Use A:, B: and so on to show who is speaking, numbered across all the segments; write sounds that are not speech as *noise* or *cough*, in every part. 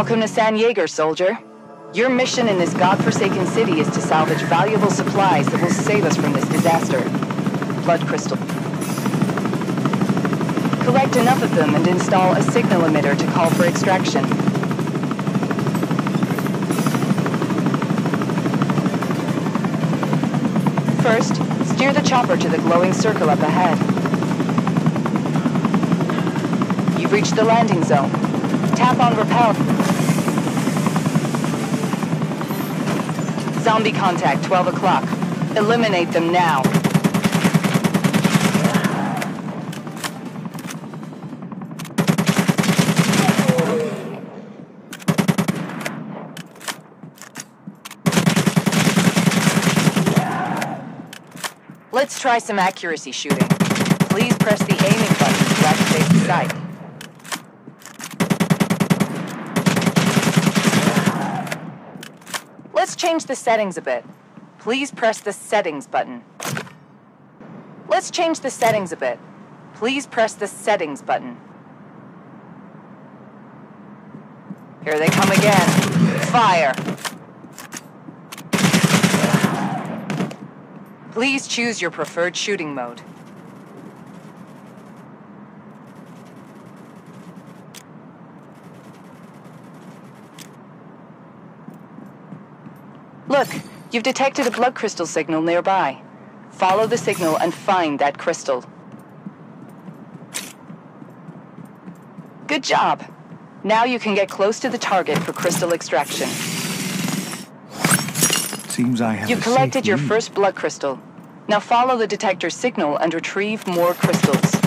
A: Welcome to San Jaeger, soldier. Your mission in this godforsaken city is to salvage valuable supplies that will save us from this disaster. Blood crystal. Collect enough of them and install a signal emitter to call for extraction. First, steer the chopper to the glowing circle up ahead. You've reached the landing zone. Tap on rappel. Zombie contact, 12 o'clock. Eliminate them now. Let's try some accuracy shooting. Please press the aiming button to activate the sight. Let's change the settings a bit. Please press the settings button. Let's change the settings a bit. Please press the settings button. Here they come again. Fire! Please choose your preferred shooting mode. Look, you've detected a blood crystal signal nearby. Follow the signal and find that crystal. Good job. Now you can get close to the target for crystal extraction.
B: Seems I have
A: You
B: a
A: collected your first blood crystal. Now follow the detector signal and retrieve more crystals.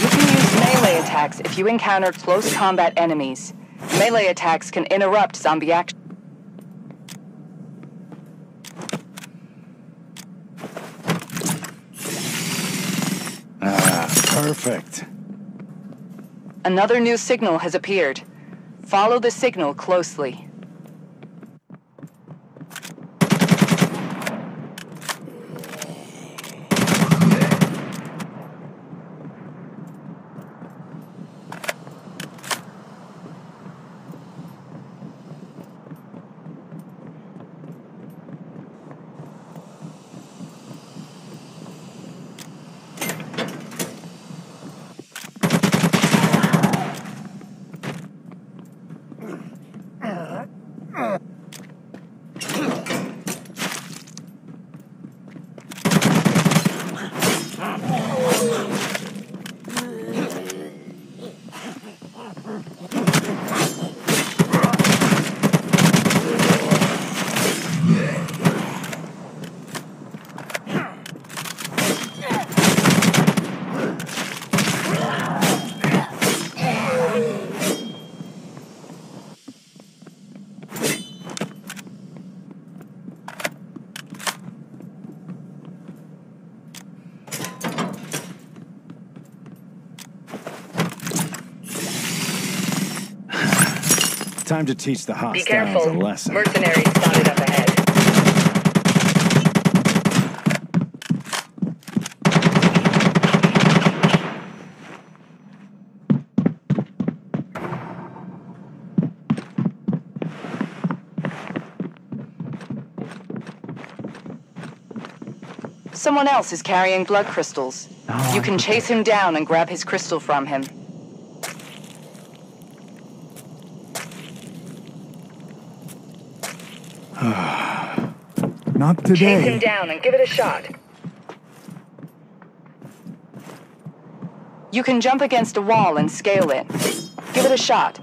A: You can use melee attacks if you encounter close combat enemies. Melee attacks can interrupt zombie action.
B: Ah, perfect.
A: Another new signal has appeared. Follow the signal closely.
B: Time to teach the
C: Be
B: hostiles a
C: careful.
B: lesson.
C: Mercenaries spotted up ahead.
A: Someone else is carrying blood crystals.
B: Oh,
A: You can chase him down and grab his crystal from him.
B: Not today.
C: Chase him down and give it a shot.
A: You can jump against a wall and scale it. Give it a shot.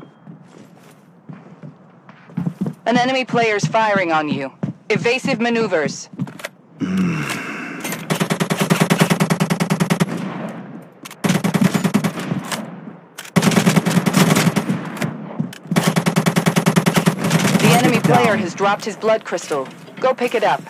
A: An enemy player's firing on you. Evasive maneuvers. the enemy player has dropped his blood crystal. Go pick it up.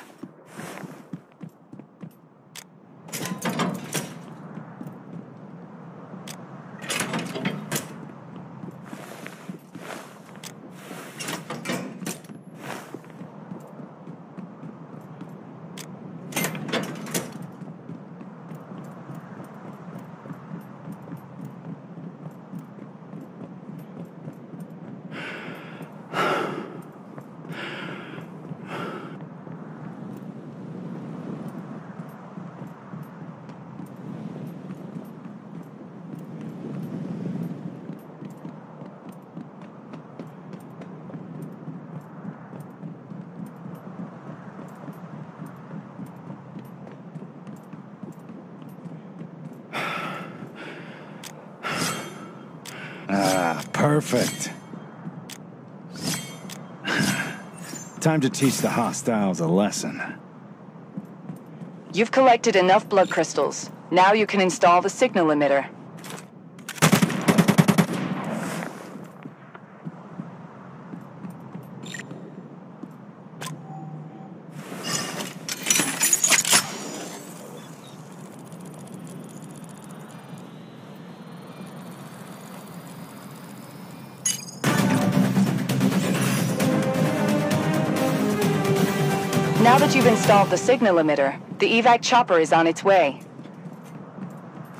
B: Ah, perfect. *sighs* Time to teach the hostiles a lesson.
A: You've collected enough blood crystals. Now you can install the signal emitter. Now that you've installed the signal emitter, the evac chopper is on its way.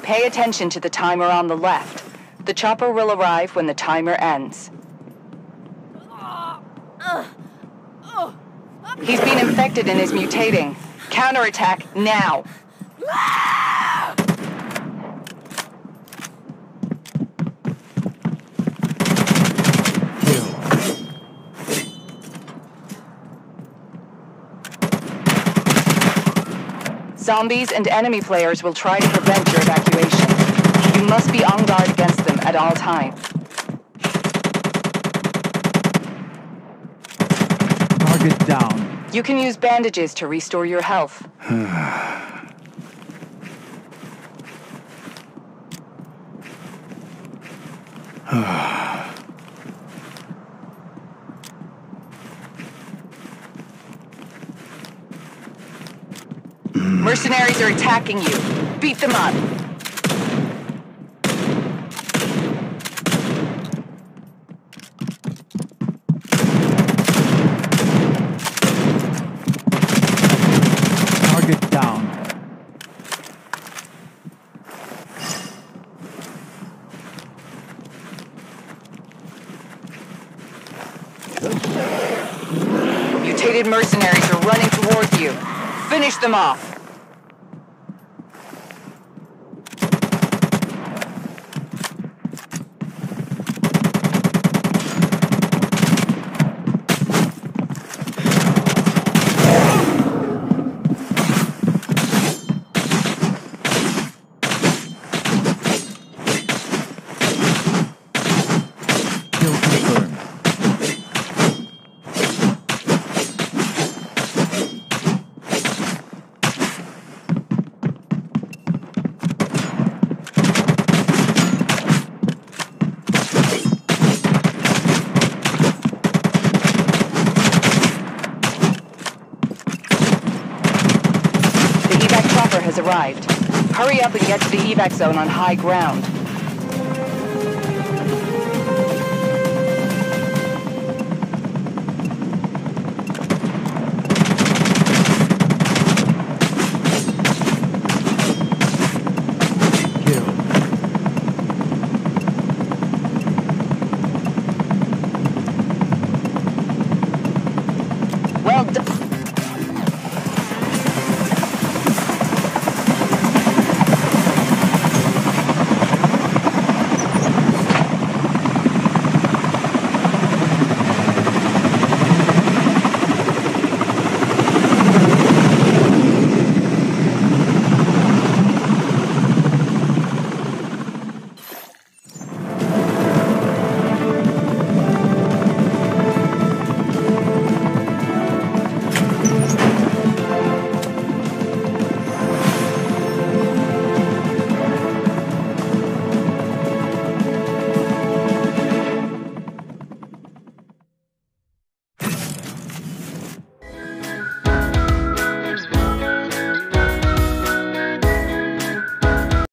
A: Pay attention to the timer on the left. The chopper will arrive when the timer ends. He's been infected and is mutating. Counterattack now. Zombies and enemy players will try to prevent your evacuation. You must be on guard against them at all times.
B: Target down.
A: You can use bandages to restore your health. *sighs* *sighs* *sighs* Mercenaries are attacking you. Beat them up.
B: Target down.
A: Mutated mercenaries are running towards you. Finish them off.
B: Kill confirmed.
A: The evac chopper has arrived. Hurry up and get to the evac zone on high ground.